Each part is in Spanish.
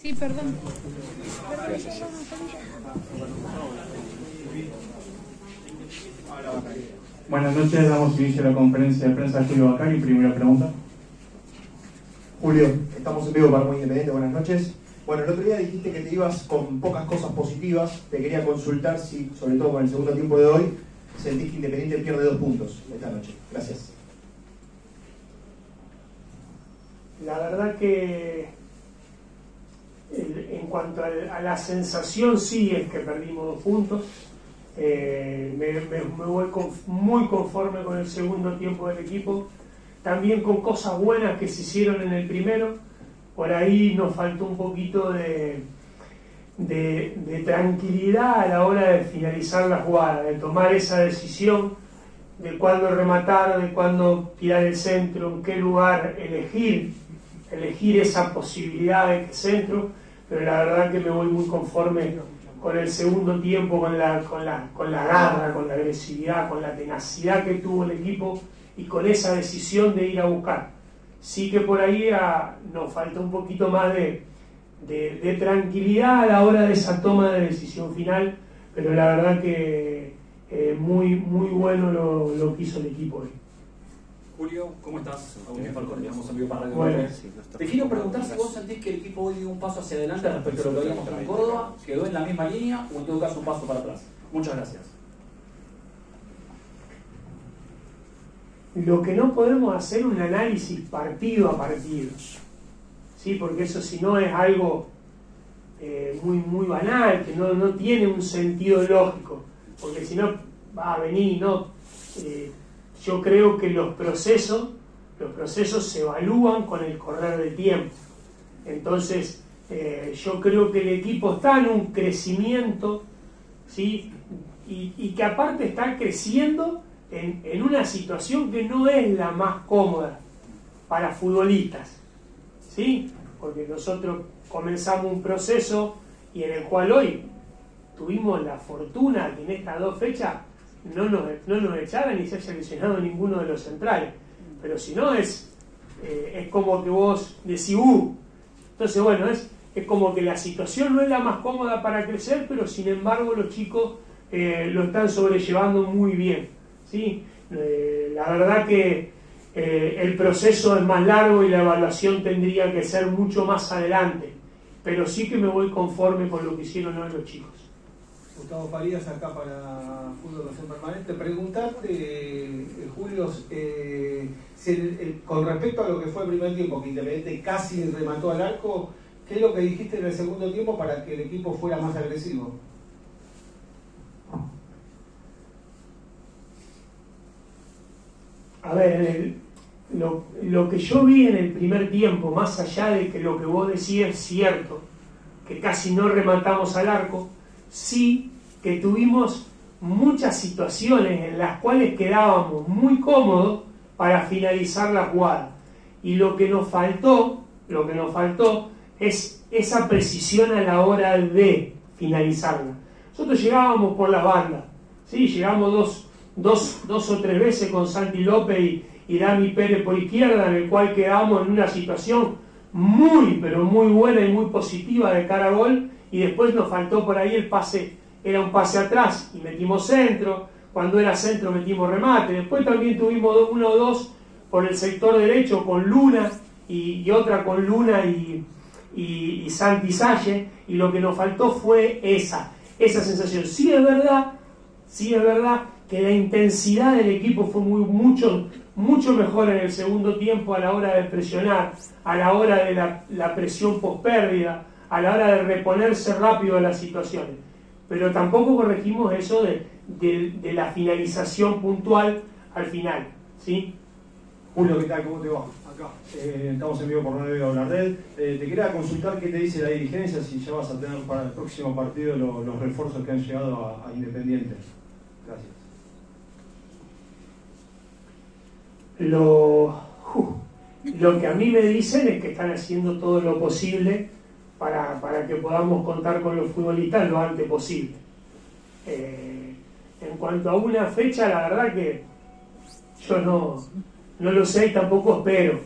Sí, perdón. Buenas noches, damos inicio a la conferencia de prensa de Julio Bacari. Primera pregunta. Julio, estamos en vivo para Muy Independiente, buenas noches. Bueno, el otro día dijiste que te ibas con pocas cosas positivas. Te quería consultar si, sobre todo con el segundo tiempo de hoy, sentís que Independiente pierde dos puntos esta noche. Gracias. La verdad que en cuanto a la sensación sí es que perdimos dos puntos. Eh, me, voy muy conforme con el segundo tiempo del equipo, también con cosas buenas que se hicieron en el primero. Por ahí nos faltó un poquito de, de, tranquilidad a la hora de finalizar la jugada, de tomar esa decisión de cuándo rematar, de cuándo tirar el centro, en qué lugar elegir, elegir esa posibilidad de centro, pero la verdad que me voy muy conforme con el segundo tiempo, con la, con la, con la garra, con la agresividad, con la tenacidad que tuvo el equipo y con esa decisión de ir a buscar. Sí que por ahí ah, nos falta un poquito más de, de, tranquilidad a la hora de esa toma de decisión final, pero la verdad que eh, muy, muy bueno lo, lo que hizo el equipo hoy. Julio, ¿cómo estás? Agustín Falcón, digamos, en para bueno. Te quiero preguntar si vos sentís que el equipo hoy dio un paso hacia adelante respecto a lo que habíamos en Córdoba, quedó en la misma línea o en todo caso un paso para atrás. Muchas gracias. Lo que no podemos hacer es un análisis partido a partido, ¿sí? porque eso si no es algo eh, muy, muy banal, que no, no, tiene un sentido lógico, porque si no va a venir, no, eh, yo creo que los procesos, los procesos se evalúan con el correr del tiempo. Entonces, eh, yo creo que el equipo está en un crecimiento, ¿sí? Y, que aparte está creciendo en, en, una situación que no es la más cómoda para futbolistas, ¿sí? Porque nosotros comenzamos un proceso y en el cual hoy tuvimos la fortuna que en estas dos fechas no nos, no nos echaran ni se haya lesionado ninguno de los centrales. Pero si no, es, eh, es como que vos decís, uh. Entonces, bueno, es, es como que la situación no es la más cómoda para crecer, pero sin embargo los chicos eh, lo están sobrellevando muy bien. ¿sí? Eh, la verdad que el proceso es más largo y la evaluación tendría que ser mucho más adelante, pero sí que me voy conforme con lo que hicieron hoy los chicos. Gustavo Farías acá para Fútbol Nación Permanente. Preguntarte, eh, Julio, eh, con respecto a lo que fue el primer tiempo, que Independiente casi remató al arco, ¿qué es lo que dijiste en el segundo tiempo para que el equipo fuera más agresivo? A ver, lo, lo, que yo vi en el primer tiempo, más allá de que lo que vos decías es cierto, que casi no rematamos al arco, sí que tuvimos muchas situaciones en las cuales quedábamos muy cómodos para finalizar la jugada. Y lo que nos faltó, lo que nos faltó es esa precisión a la hora de finalizarla. Nosotros llegábamos por las bandas, ¿sí? llegamos dos, dos, dos o tres veces con Santi López y, y Dami Pérez por izquierda, en el cual quedábamos en una situación muy, pero muy buena y muy positiva de cara a gol, y después nos faltó por ahí el pase, era un pase atrás y metimos centro, cuando era centro metimos remate, después también tuvimos uno o dos por el sector derecho con Luna y, otra con Luna y, y, Santi Salle, y lo que nos faltó fue esa, esa sensación. Sí es verdad, sí es verdad que la intensidad del equipo fue muy, mucho, mucho mejor en el segundo tiempo a la hora de presionar, a la hora de la, la presión post pérdida, a la hora de reponerse rápido a las situaciones. Pero tampoco corregimos eso de, de, la finalización puntual al final. ¿sí? Julio, ¿qué tal? ¿Cómo te va? Acá. Eh, estamos en vivo por 9 hablar de eh, te quería consultar qué te dice la dirigencia si ya vas a tener para el próximo partido los, refuerzos que han llegado a, Independiente. Gracias. Lo, lo que a mí me dicen es que están haciendo todo lo posible para, que podamos contar con los futbolistas lo antes posible. Eh, en cuanto a una fecha, la verdad que yo no, no lo sé y tampoco espero.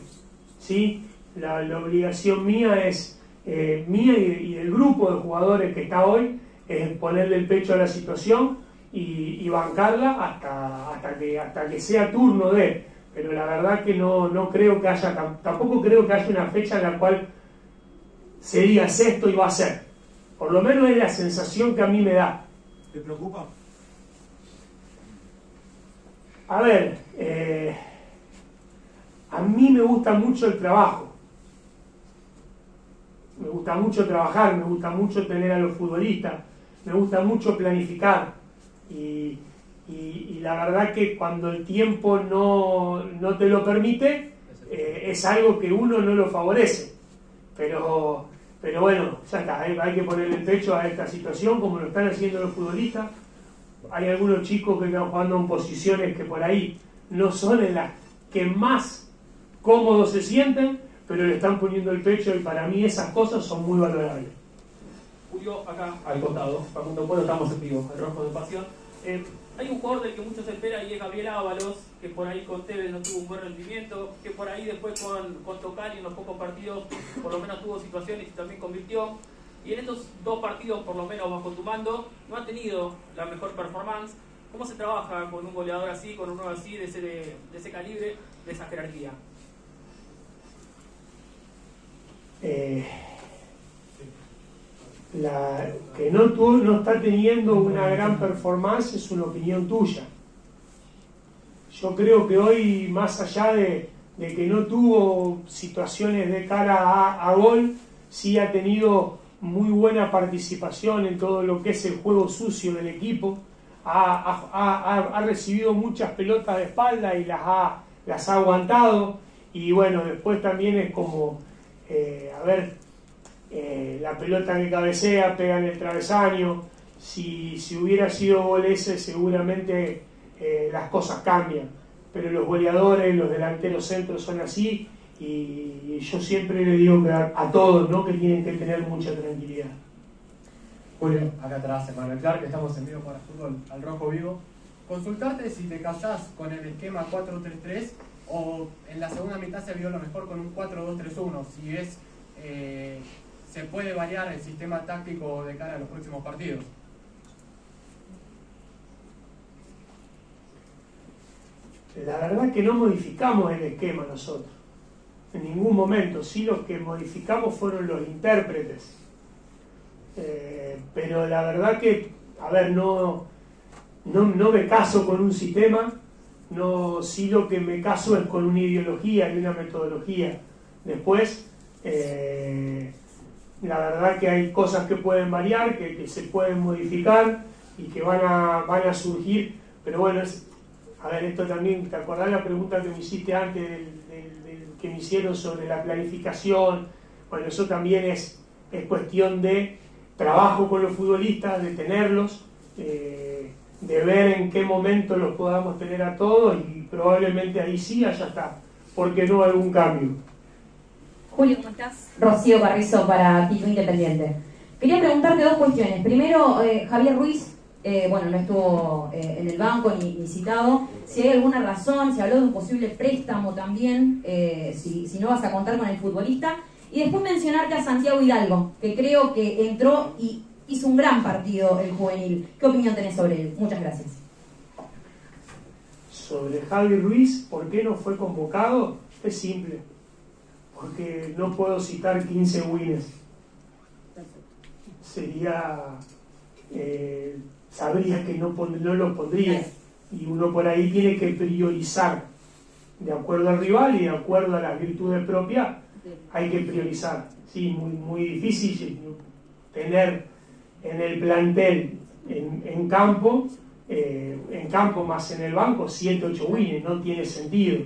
¿sí? La, obligación mía es, eh, mía y, del grupo de jugadores que está hoy es ponerle el pecho a la situación y, bancarla hasta, hasta, que, hasta que sea turno de. Pero la verdad que no, no creo que haya, tampoco creo que haya una fecha en la cual se diga esto y va a ser. Por lo menos es la sensación que a mí me da. ¿Te preocupa? A ver, eh, a mí me gusta mucho el trabajo. Me gusta mucho trabajar, me gusta mucho tener a los futbolistas, me gusta mucho planificar. Y, la verdad que cuando el tiempo no, te lo permite, eh, es algo que uno no lo favorece. Pero, pero bueno, ya está, hay, hay que ponerle el pecho a esta situación como lo están haciendo los futbolistas. Hay algunos chicos que están jugando en posiciones que por ahí no son en las que más cómodos se sienten, pero le están poniendo el pecho y para mí esas cosas son muy valorables. Julio, acá al costado, Facundo Pueblo, estamos en vivo, el rojo de pasión. Eh, hay un jugador del que muchos esperan y es Gabriel Ábalos, que por ahí con Tevez no tuvo un buen rendimiento, que por ahí después con, con Tocali en los pocos partidos por lo menos tuvo situaciones y también convirtió. Y en estos dos partidos, por lo menos bajo tu mando, no ha tenido la mejor performance. ¿Cómo se trabaja con un goleador así, con uno así, de ese, de ese calibre, de esa jerarquía? Eh, la, que no, no está teniendo una gran performance es una opinión tuya. Yo creo que hoy, más allá de, que no tuvo situaciones de cara a, gol, sí ha tenido muy buena participación en todo lo que es el juego sucio del equipo. Ha, recibido muchas pelotas de espalda y las ha, las ha aguantado. Y bueno, después también es como eh, a ver, eh, la pelota que cabecea pega en el travesaño, si, si hubiera sido gol ese seguramente eh, las cosas cambian, pero los goleadores, los delanteros centros son así y, yo siempre le digo a, todos ¿no? que tienen que tener mucha tranquilidad. Julio, acá atrás, Emanuel Clark, que estamos en vivo para Fútbol al Rojo Vivo. Consultarte si te casás con el esquema 4-3-3 o en la segunda mitad se vio lo mejor con un 4-2-3-1, si es, eh, se puede variar el sistema táctico de cara a los próximos partidos. La verdad que no modificamos el esquema nosotros, en ningún momento, sí los que modificamos fueron los intérpretes. Eh, pero la verdad que, a ver, no, no, no me caso con un sistema, no, sí lo que me caso es con una ideología y una metodología. Después, eh, la verdad que hay cosas que pueden variar, que, se pueden modificar y que van a, van a surgir, pero bueno, a ver, esto también, ¿te acordás la pregunta que me hiciste antes que me hicieron sobre la planificación? Bueno, eso también es, es cuestión de trabajo con los futbolistas, de tenerlos. Eh, de ver en qué momento los podamos tener a todos y probablemente ahí sí haya está, porque no algún cambio. Julio, ¿cómo estás? Rocío Carrizo para Quito Independiente. Quería preguntarte dos cuestiones. Primero, eh, Javier Ruiz, eh, bueno, no estuvo eh, en el banco ni, citado. Si hay alguna razón, se habló de un posible préstamo también, si, si no vas a contar con el futbolista. Y después mencionarte a Santiago Hidalgo, que creo que entró y hizo un gran partido el juvenil. ¿Qué opinión tenés sobre él? Muchas gracias. Sobre Javi Ruiz, ¿por qué no fue convocado? Es simple. Porque no puedo citar 15 wins. Sería. Eh, sabría que no, no los pondría. Y uno por ahí tiene que priorizar. De acuerdo al rival y de acuerdo a las virtudes propias, hay que priorizar. Sí, muy, muy difícil tener en el plantel, en, campo, eh, en campo más en el banco, 7, 8 wins, no tiene sentido.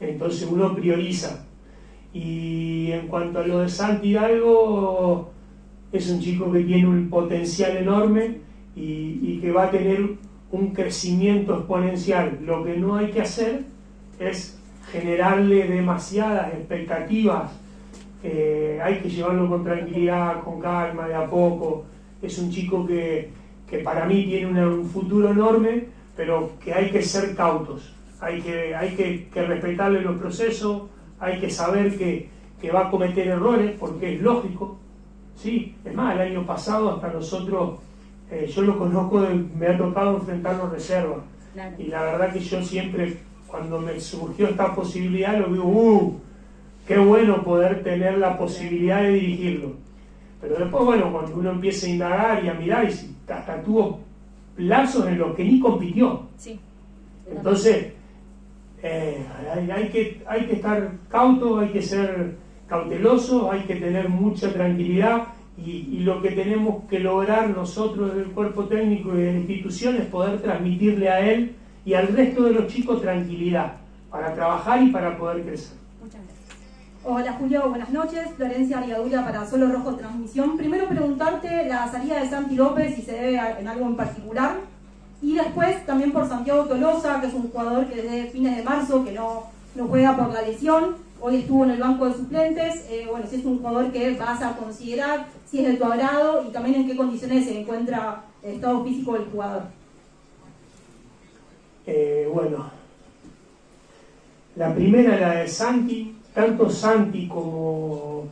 Entonces uno prioriza. Y en cuanto a lo de Santi Hidalgo, es un chico que tiene un potencial enorme y, que va a tener un crecimiento exponencial. Lo que no hay que hacer es generarle demasiadas expectativas. Eh, hay que llevarlo con tranquilidad, con calma, de a poco es un chico que, para mí tiene un futuro enorme, pero que hay que ser cautos, hay que, hay que, respetarle los procesos, hay que saber que, va a cometer errores, porque es lógico, Sí, es más, el año pasado hasta nosotros, eh, yo lo conozco, me ha tocado enfrentarnos reservas. Y la verdad que yo siempre, cuando me surgió esta posibilidad, lo digo, ¡uh! Qué bueno poder tener la posibilidad de dirigirlo. Pero después, bueno, cuando uno empieza a indagar y a mirar, y hasta tuvo plazos en los que ni compitió. Sí. Entonces, eh, hay, que, hay que estar cauto, hay que ser cauteloso, hay que tener mucha tranquilidad y, lo que tenemos que lograr nosotros desde el cuerpo técnico y de la institución es poder transmitirle a él y al resto de los chicos tranquilidad para trabajar y para poder crecer. Muchas gracias. Hola Julio, buenas noches. Florencia Ariadura para Solo Rojo Transmisión. Primero preguntarte la salida de Santi López si se debe en algo en particular. Y después también por Santiago Tolosa, que es un jugador que desde fines de marzo que no, no juega por la lesión hoy estuvo en el banco de suplentes, eh, bueno, si es un jugador que vas a considerar, si es de tu agrado y también en qué condiciones se encuentra el estado físico del jugador. Eh, bueno, la primera, la de Santi, tanto Santi como,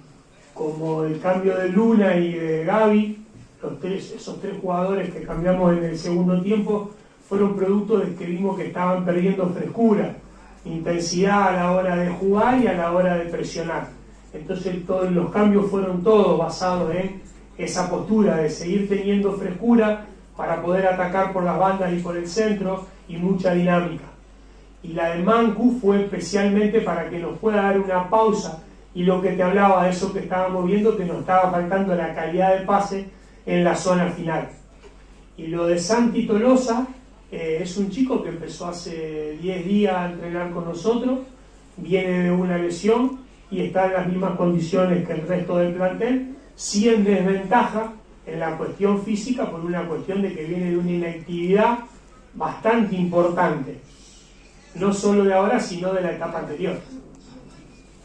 como el cambio de Luna y de Gaby, los tres, esos tres jugadores que cambiamos en el segundo tiempo, fueron productos de que vimos que estaban perdiendo frescura intensidad a la hora de jugar y a la hora de presionar. Entonces los cambios fueron todos basados en esa postura de seguir teniendo frescura para poder atacar por las bandas y por el centro y mucha dinámica. Y la de Mancu fue especialmente para que nos pueda dar una pausa y lo que te hablaba de eso que estábamos viendo, que nos estaba faltando la calidad de pase en la zona final. Y lo de Santi Tolosa eh, es un chico que empezó hace 10 días a entrenar con nosotros, viene de una lesión y está en las mismas condiciones que el resto del plantel, sí en desventaja en la cuestión física por una cuestión de que viene de una inactividad bastante importante, no solo de ahora, sino de la etapa anterior.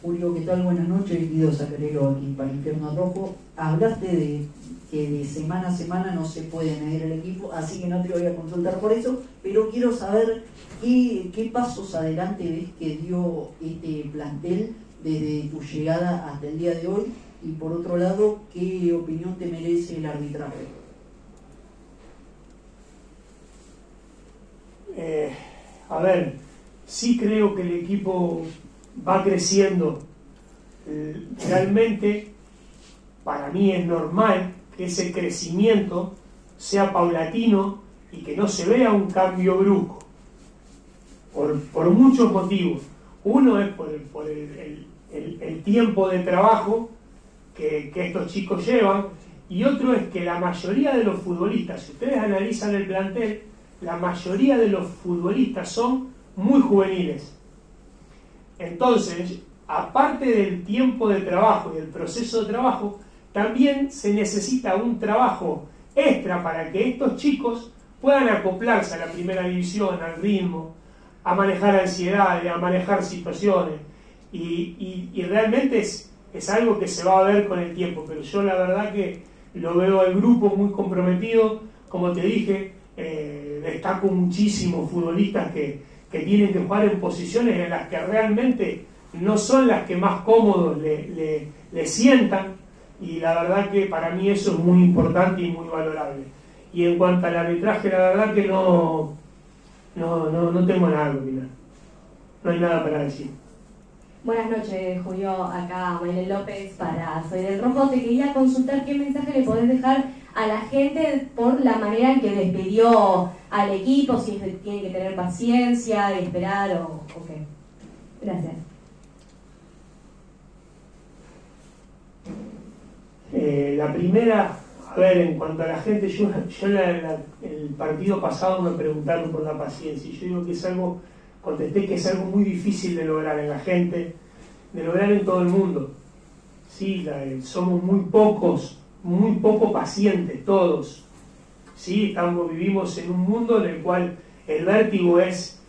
Julio, ¿qué tal? Buenas noches, Guido Sacarero aquí para Infierno Rojo. Hablaste de que de semana a semana no se puede medir el equipo, así que no te voy a consultar por eso, pero quiero saber qué pasos adelante ves que dio este plantel desde tu llegada hasta el día de hoy y por otro lado, qué opinión te merece el arbitraje. Eh, a ver, sí creo que el equipo va creciendo. Eh, realmente, para mí es normal que ese crecimiento sea paulatino y que no se vea un cambio brusco, por, muchos motivos. Uno es por, el, tiempo de trabajo que, que estos chicos llevan, y otro es que la mayoría de los futbolistas, si ustedes analizan el plantel, la mayoría de los futbolistas son muy juveniles. Entonces, aparte del tiempo de trabajo y del proceso de trabajo, también se necesita un trabajo extra para que estos chicos puedan acoplarse a la primera división, al ritmo, a manejar ansiedades, a manejar situaciones. Y, realmente es, es, algo que se va a ver con el tiempo, pero yo la verdad que lo veo al grupo muy comprometido, como te dije, eh, destaco muchísimos futbolistas que, que, tienen que jugar en posiciones en las que realmente no son las que más cómodos le, le, le sientan, y la verdad que para mí eso es muy importante y muy valorable. Y en cuanto al arbitraje, la verdad que no, no, no, no tengo nada que opinar. No hay nada para decir. Buenas noches, Julio. Acá Maylene López para Soy del Rojo. Te quería consultar qué mensaje le podés dejar a la gente por la manera en que despidió al equipo, si tiene que tener paciencia, esperar o, o qué. Gracias. Eh, la primera, a ver, en cuanto a la gente, yo, yo el partido pasado me preguntaron por la paciencia y yo digo que es algo, contesté que es algo muy difícil de lograr en la gente, de lograr en todo el mundo. Sí, somos muy pocos, muy poco pacientes todos. Sí, estamos, vivimos en un mundo en el cual el vértigo es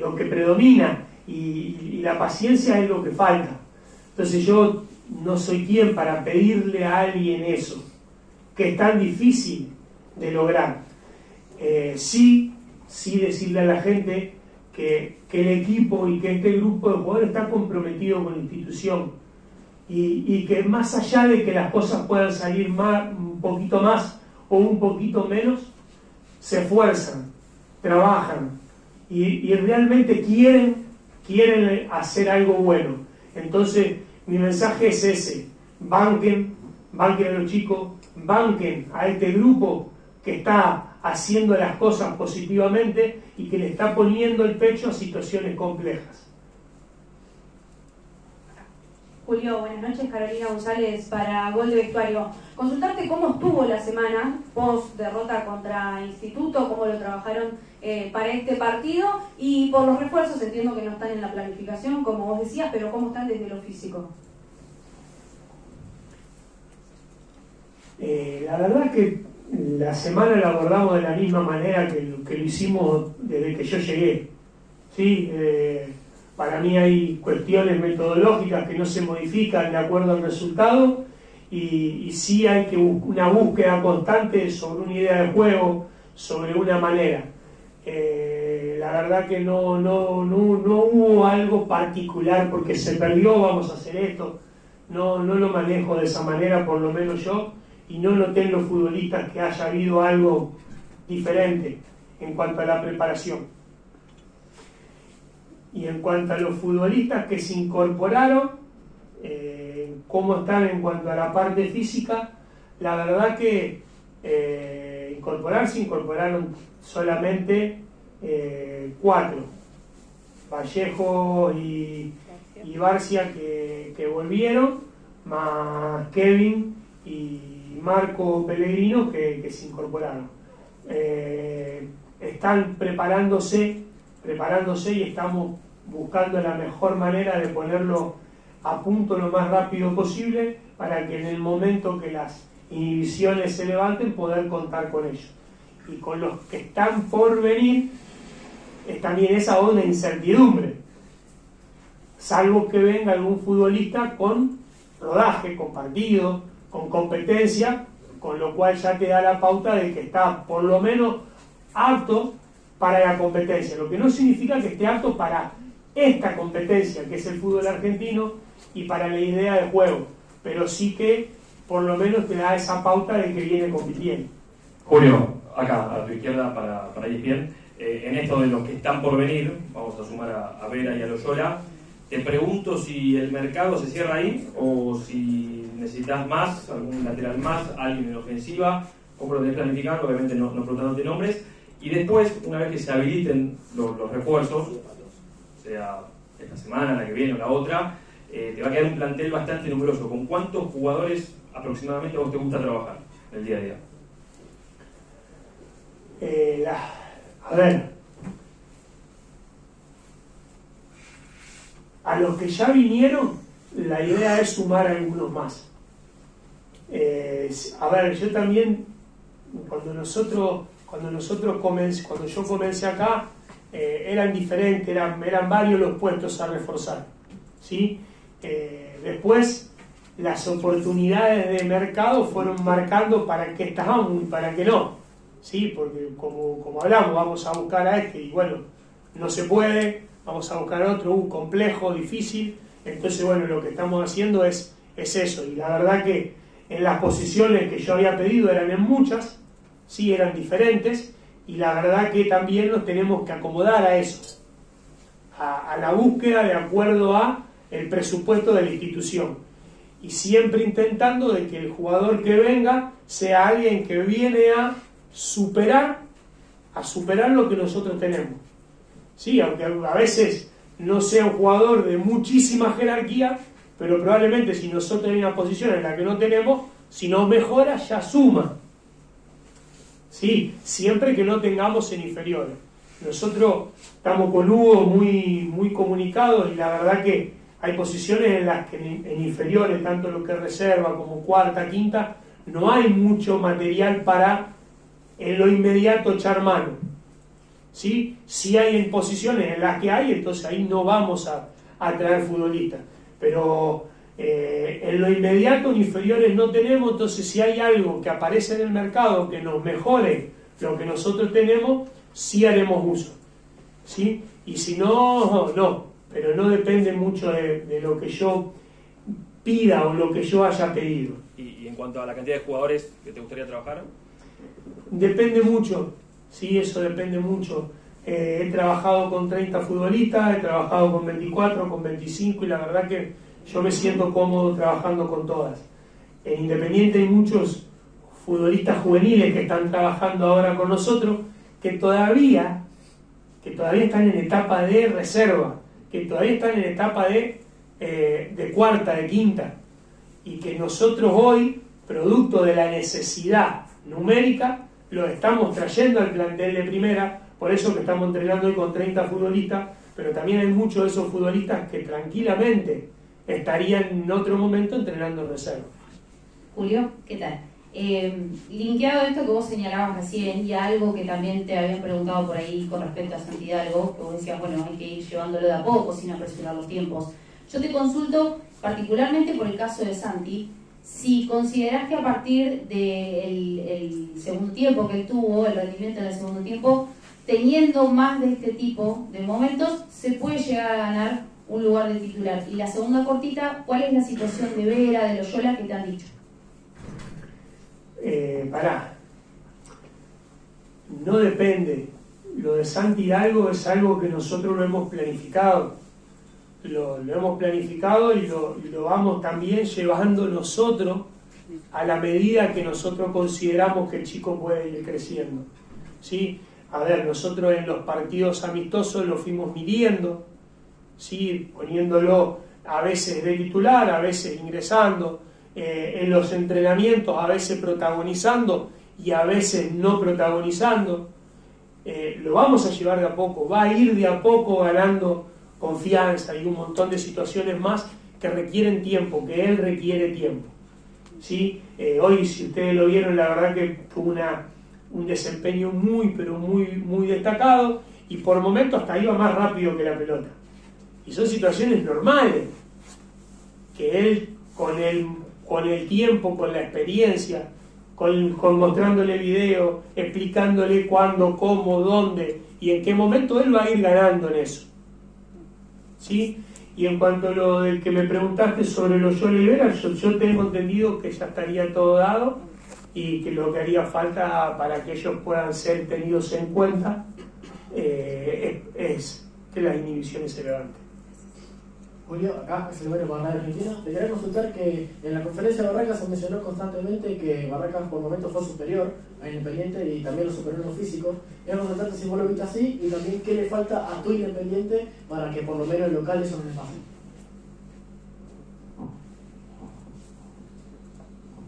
lo que predomina y, y la paciencia es lo que falta. Entonces yo no soy quien para pedirle a alguien eso, que es tan difícil de lograr. Eh, sí, sí decirle a la gente que, el equipo y que este grupo de jugadores está comprometido con la institución, y, que más allá de que las cosas puedan salir más, un poquito más o un poquito menos, se esfuerzan, trabajan y, realmente quieren, quieren hacer algo bueno. Entonces, mi mensaje es ese, banquen, banquen a los chicos, banquen a este grupo que está haciendo las cosas positivamente y que le está poniendo el pecho a situaciones complejas. Julio, buenas noches. Carolina González para Gol de Vestuario. Consultarte cómo estuvo la semana post derrota contra Instituto, cómo lo trabajaron eh, para este partido y por los refuerzos, entiendo que no están en la planificación, como vos decías, pero cómo están desde lo físico. Eh, la verdad que la semana la abordamos de la misma manera que, que lo hicimos desde que yo llegué. ¿sí? Eh, para mí hay cuestiones metodológicas que no se modifican de acuerdo al resultado y, sí hay que una búsqueda constante sobre una idea de juego, sobre una manera. Eh, la verdad que no, no, no, hubo algo particular porque se perdió, vamos a hacer esto. No, no lo manejo de esa manera, por lo menos yo, y no noté en los futbolistas que haya habido algo diferente en cuanto a la preparación. Y en cuanto a los futbolistas que se incorporaron, eh, cómo están en cuanto a la parte física, la verdad que eh, incorporarse incorporaron solamente eh, cuatro. Vallejo y, y Barcia que, volvieron, más Kevin y Marco Pellegrino que, que se incorporaron. están preparándose, preparándose y estamos buscando la mejor manera de ponerlo a punto lo más rápido posible para que en el momento que las inhibiciones se levanten poder contar con ellos. Y con los que están por venir es también esa onda de incertidumbre, salvo que venga algún futbolista con rodaje, con partido, con competencia, con lo cual ya te da la pauta de que está por lo menos apto para la competencia, lo que no significa que esté apto para esta competencia que es el fútbol argentino y para la idea de juego, pero sí que por lo menos te da esa pauta de que viene compitiendo. Julio, acá a tu izquierda para, para ir bien, eh, en esto de los que están por venir, vamos a sumar a, Vera y a Loyola, te pregunto si el mercado se cierra ahí o si necesitas más, algún lateral más, alguien en ofensiva, cómo lo tenés planificado, obviamente no, no preguntándote nombres, y después, una vez que se habiliten los, los refuerzos, sea esta semana, la que viene o la otra, eh, te va a quedar un plantel bastante numeroso. ¿Con cuántos jugadores aproximadamente a vos te gusta trabajar el día a día? Eh, a ver, a los que ya vinieron, la idea es sumar algunos más. Eh, a ver, yo también, cuando nosotros, cuando nosotros cuando yo comencé acá, eh, eran diferentes, eran, eran varios los puestos a reforzar. ¿sí? Eh, después, las oportunidades de mercado fueron marcando para qué estábamos y para qué no. ¿sí? Porque como, como hablamos, vamos a buscar a este y bueno, no se puede, vamos a buscar otro, un complejo, difícil. Entonces, bueno, lo que estamos haciendo es, es eso. Y la verdad que en las posiciones que yo había pedido eran en muchas, sí, eran diferentes, y la verdad que también nos tenemos que acomodar a eso, a, la búsqueda de acuerdo a el presupuesto de la institución y siempre intentando de que el jugador que venga sea alguien que viene a superar a superar lo que nosotros tenemos. Sí, aunque a veces no sea un jugador de muchísima jerarquía, pero probablemente si nosotros hay una posición en la que no tenemos, si no mejora, ya suma. ¿Sí? siempre que no tengamos en inferiores. Nosotros estamos con Hugo muy, muy comunicados y la verdad que hay posiciones en las que en, inferiores, tanto lo que reserva como cuarta, quinta, no hay mucho material para en lo inmediato echar mano. ¿Sí? Si hay en posiciones en las que hay, entonces ahí no vamos a, a traer futbolistas. Pero eh, en lo inmediato inferiores no tenemos, entonces si hay algo que aparece en el mercado que nos mejore lo que nosotros tenemos, sí haremos uso. ¿sí? Y si no, no, pero no depende mucho de, lo que yo pida o lo que yo haya pedido. Y, y en cuanto a la cantidad de jugadores que te gustaría trabajar, Depende mucho, sí, eso depende mucho. Eh, he trabajado con 30 futbolistas, he trabajado con 24, con 25 y la verdad que yo me siento cómodo trabajando con todas. En Independiente hay muchos futbolistas juveniles que están trabajando ahora con nosotros que todavía, que todavía están en etapa de reserva, que todavía están en etapa de, eh, de cuarta, de quinta, y que nosotros hoy, producto de la necesidad numérica, lo estamos trayendo al plantel de primera, por eso que estamos entrenando hoy con 30 futbolistas, pero también hay muchos de esos futbolistas que tranquilamente estarían en otro momento entrenando en reserva. Julio, ¿qué tal? Eh, linkeado a esto que vos señalabas recién y a algo que también te habían preguntado por ahí con respecto a Santi Hidalgo, que vos decías, bueno, hay que ir llevándolo de a poco sin apresurar los tiempos. Yo te consulto particularmente por el caso de Santi, si considerás que a partir del el segundo tiempo que él tuvo, el rendimiento en el segundo tiempo, teniendo más de este tipo de momentos, se puede llegar a ganar un lugar de titular. Y la segunda cortita, ¿cuál es la situación de Vera, de Loyola que te han dicho? Eh, pará. No depende. Lo de Santi Hidalgo es algo que nosotros lo hemos planificado. Lo, hemos planificado y lo, lo vamos también llevando nosotros a la medida que nosotros consideramos que el chico puede ir creciendo. ¿Sí? A ver, nosotros en los partidos amistosos lo fuimos midiendo, ¿sí? poniéndolo a veces de titular, a veces ingresando, eh, en los entrenamientos a veces protagonizando y a veces no protagonizando. Eh, lo vamos a llevar de a poco, va a ir de a poco ganando confianza y un montón de situaciones más que requieren tiempo, que él requiere tiempo. ¿sí? Eh, hoy, si ustedes lo vieron, la verdad que tuvo una, un desempeño muy, pero muy, muy destacado y por momentos hasta iba más rápido que la pelota. Y son situaciones normales, que él con el, con el tiempo, con la experiencia, con, con mostrándole video, explicándole cuándo, cómo, dónde y en qué momento él va a ir ganando en eso. ¿Sí? Y en cuanto a lo del que me preguntaste sobre los yo Olivera, yo, tengo entendido que ya estaría todo dado y que lo que haría falta para que ellos puedan ser tenidos en cuenta eh, es que las inhibiciones se levanten. Julio, acá es el Mario para Radio Argentina. Te quería consultar que en la conferencia de Barracas se mencionó constantemente que Barracas por momentos fue superior a Independiente y también lo superó en lo físico. Quería consultarte si vos lo viste así y también qué le falta a tu Independiente para que por lo menos el local eso no le pase.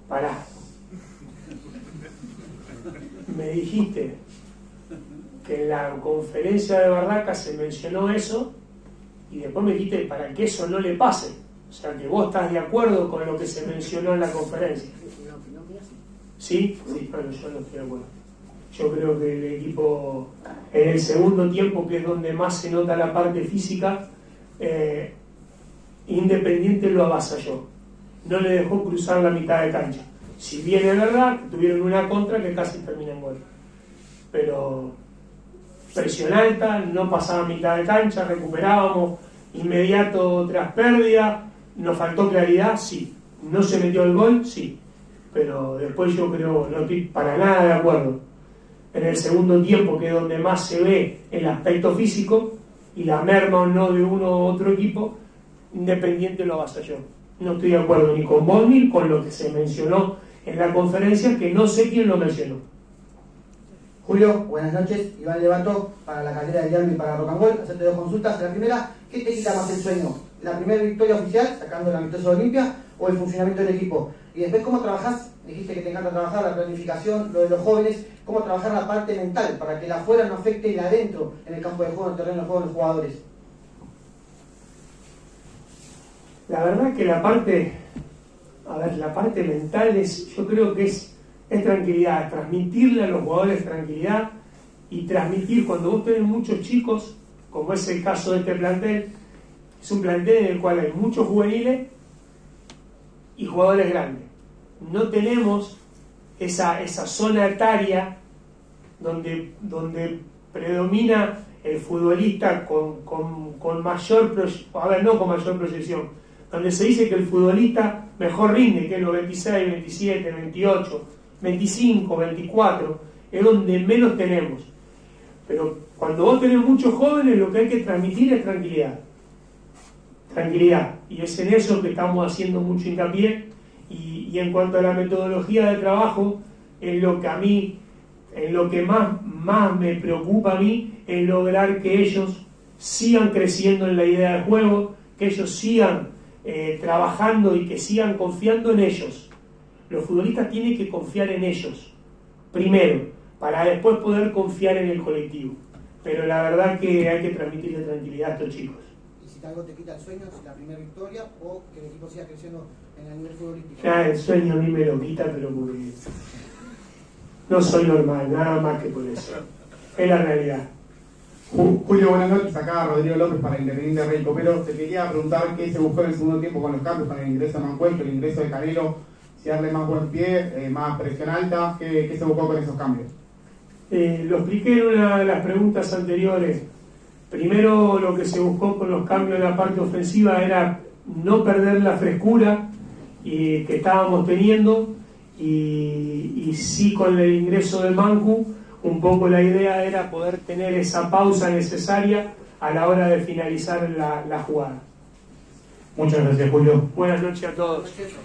Pará. Me dijiste que en la conferencia de Barracas se mencionó eso y después me dijiste para que eso no le pase. O sea, que vos estás de acuerdo con lo que se mencionó en la conferencia. ¿Sí? Sí, bueno, yo no estoy de acuerdo. Yo creo que el equipo, en el segundo tiempo, que es donde más se nota la parte física, eh, Independiente lo avasalló. No le dejó cruzar la mitad de cancha. Si bien es verdad, tuvieron una contra que casi termina en gol. Pero presión alta, no pasaba mitad de cancha, recuperábamos inmediato tras pérdida, nos faltó claridad, sí. No se metió el gol, sí. Pero después yo creo, no estoy para nada de acuerdo. En el segundo tiempo, que es donde más se ve el aspecto físico y la merma o no de uno u otro equipo, Independiente lo avasalló. No estoy de acuerdo ni con vos con lo que se mencionó en la conferencia, que no sé quién lo mencionó. Julio, buenas noches. Iván Levanto para la carrera de Diablo y para Rock and Roll. Hacerte dos consultas. La primera, ¿qué te quita más el sueño? ¿La primera victoria oficial, sacando la amistosa Olimpia, o el funcionamiento del equipo? Y después, ¿cómo trabajás? Dijiste que te encanta trabajar la planificación, lo de los jóvenes. ¿Cómo trabajar la parte mental para que la afuera no afecte el adentro en el campo de juego, en el terreno de juego de los jugadores? La verdad que la parte, a ver, la parte mental es, yo creo que es, es tranquilidad, transmitirle a los jugadores tranquilidad y transmitir cuando vos tenés muchos chicos, como es el caso de este plantel, es un plantel en el cual hay muchos juveniles y jugadores grandes. No tenemos esa, esa zona etaria donde, donde predomina el futbolista con, con, con mayor, proye- a ver, no con mayor proyección, donde se dice que el futbolista mejor rinde, que los 26, 27, 28, 25, 24, es donde menos tenemos. Pero cuando vos tenés muchos jóvenes, lo que hay que transmitir es tranquilidad. Tranquilidad. Y es en eso que estamos haciendo mucho hincapié. Y, en cuanto a la metodología de trabajo, es lo que a mí, en lo que más, más me preocupa a mí, es lograr que ellos sigan creciendo en la idea de juego, que ellos sigan eh, trabajando y que sigan confiando en ellos. Los futbolistas tienen que confiar en ellos, primero, para después poder confiar en el colectivo. Pero la verdad que hay que transmitirle tranquilidad a estos chicos. ¿Y si algo te quita el sueño, si la primera victoria o que el equipo siga creciendo en el nivel futbolístico? Ya el sueño a mí me lo quita, pero porque no soy normal, nada más que por eso. Es la realidad. Julio, buenas noches. Acá Rodrigo López para Independiente Rey Copero. Te quería preguntar qué se buscó en el segundo tiempo con los cambios, con el ingreso de Mancuello, el ingreso de Canelo, si darle más buen pie, eh, más presión alta, ¿qué, ¿qué, se buscó con esos cambios? Eh, lo expliqué en una de las preguntas anteriores. Primero lo que se buscó con los cambios en la parte ofensiva era no perder la frescura y, que estábamos teniendo y, y sí con el ingreso de Mancu un poco la idea era poder tener esa pausa necesaria a la hora de finalizar la, la jugada. Muchas gracias, Julio. Buenas noches a todos.